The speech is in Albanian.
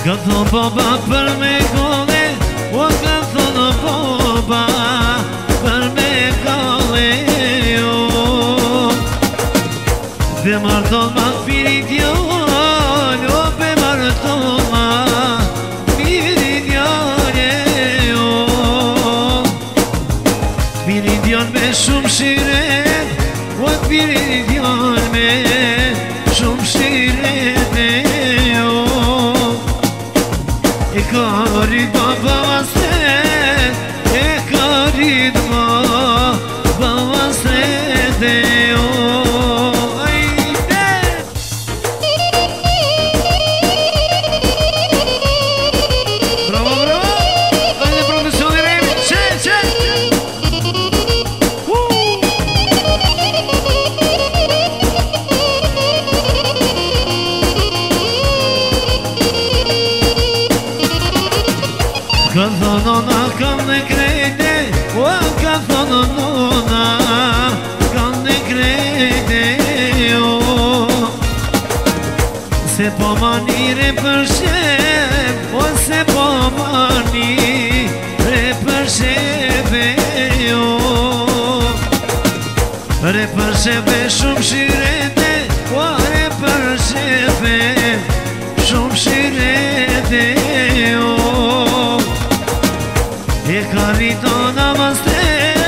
Këm thonë popa për me kole, o këm thonë popa për me kole, jo Dhe më rtonë ma të piritjon, o për më rtonë ma piritjon, jo Piritjon me shumë shiret, o me kari baba thonon a kam në krejte O a ka thonon una Kam në krejte jo Se po manire për shep O po se po manire për shepe jo Re për shepe shumë shirete Deja mi toda